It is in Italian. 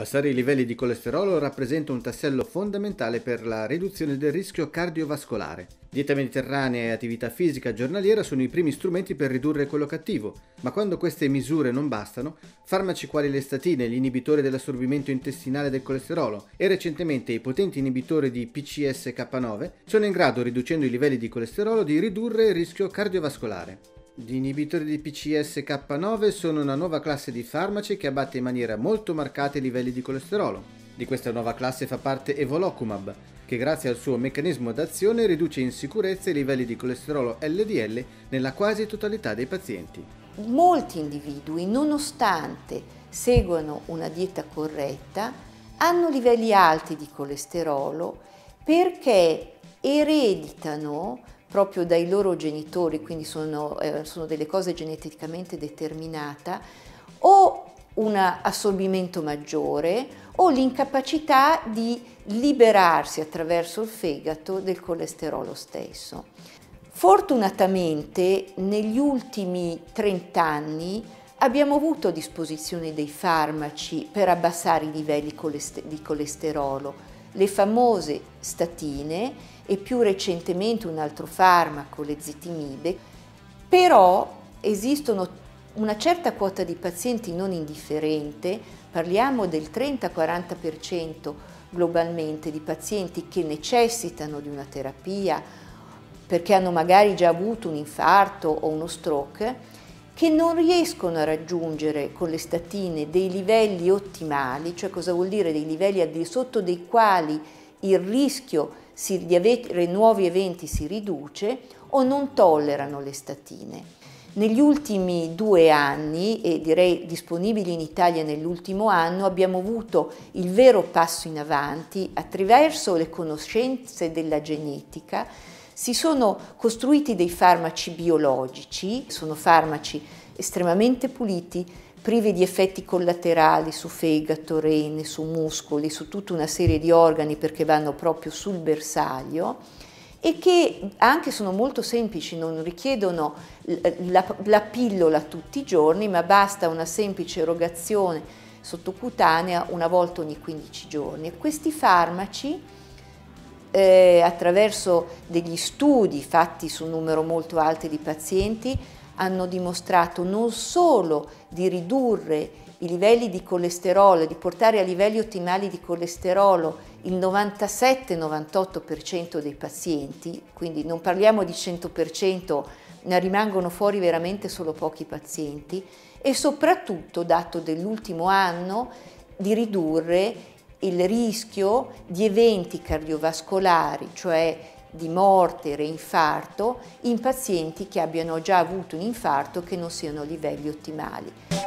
Abbassare i livelli di colesterolo rappresenta un tassello fondamentale per la riduzione del rischio cardiovascolare. Dieta mediterranea e attività fisica giornaliera sono i primi strumenti per ridurre quello cattivo, ma quando queste misure non bastano, farmaci quali le statine, gli inibitori dell'assorbimento intestinale del colesterolo e recentemente i potenti inibitori di PCSK9 sono in grado, riducendo i livelli di colesterolo, di ridurre il rischio cardiovascolare. Gli inibitori di PCSK9 sono una nuova classe di farmaci che abbatte in maniera molto marcata i livelli di colesterolo. Di questa nuova classe fa parte Evolocumab, che grazie al suo meccanismo d'azione riduce in sicurezza i livelli di colesterolo LDL nella quasi totalità dei pazienti. Molti individui, nonostante seguano una dieta corretta, hanno livelli alti di colesterolo perché ereditano proprio dai loro genitori, quindi sono, eh, sono delle cose geneticamente determinate, o un assorbimento maggiore o l'incapacità di liberarsi attraverso il fegato del colesterolo stesso. Fortunatamente negli ultimi 30 anni abbiamo avuto a disposizione dei farmaci per abbassare i livelli di colesterolo, le famose statine e più recentemente un altro farmaco, le zitimide, però esistono una certa quota di pazienti non indifferente, parliamo del 30-40% globalmente di pazienti che necessitano di una terapia perché hanno magari già avuto un infarto o uno stroke, che non riescono a raggiungere con le statine dei livelli ottimali, cioè cosa vuol dire dei livelli al di sotto dei quali il rischio di avere nuovi eventi si riduce o non tollerano le statine. Negli ultimi due anni, e direi disponibili in Italia nell'ultimo anno, abbiamo avuto il vero passo in avanti attraverso le conoscenze della genetica. Si sono costruiti dei farmaci biologici, sono farmaci estremamente puliti, privi di effetti collaterali su fegato, rene, su muscoli, su tutta una serie di organi perché vanno proprio sul bersaglio e che anche sono molto semplici, non richiedono la, la pillola tutti i giorni, ma basta una semplice erogazione sottocutanea una volta ogni 15 giorni. Questi farmaci, eh, attraverso degli studi fatti su un numero molto alto di pazienti, hanno dimostrato non solo di ridurre i livelli di colesterolo, di portare a livelli ottimali di colesterolo il 97-98% dei pazienti, quindi non parliamo di 100%, ne rimangono fuori veramente solo pochi pazienti, e soprattutto, dato dell'ultimo anno, di ridurre il rischio di eventi cardiovascolari, cioè di morte, reinfarto in pazienti che abbiano già avuto un infarto che non siano a livelli ottimali.